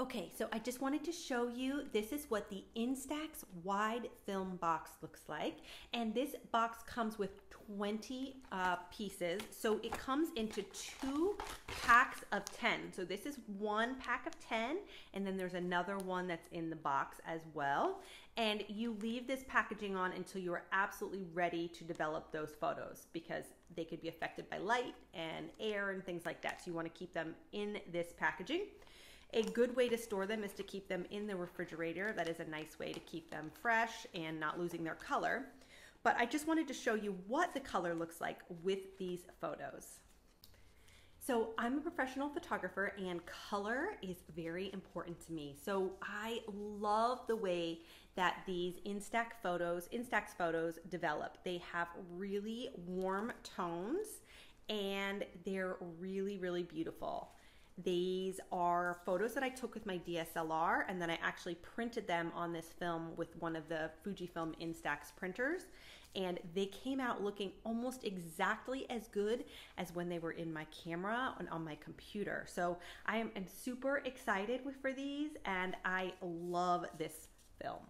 Okay, so I just wanted to show you, this is what the Instax wide film box looks like. And this box comes with 20 uh, pieces. So it comes into two packs of 10. So this is one pack of 10, and then there's another one that's in the box as well. And you leave this packaging on until you are absolutely ready to develop those photos because they could be affected by light and air and things like that. So you wanna keep them in this packaging. A good way to store them is to keep them in the refrigerator. That is a nice way to keep them fresh and not losing their color. But I just wanted to show you what the color looks like with these photos. So I'm a professional photographer and color is very important to me. So I love the way that these Instax photos, Instax photos develop. They have really warm tones and they're really, really beautiful. These are photos that I took with my DSLR and then I actually printed them on this film with one of the Fujifilm Instax printers and they came out looking almost exactly as good as when they were in my camera and on my computer. So I am, am super excited for these and I love this film.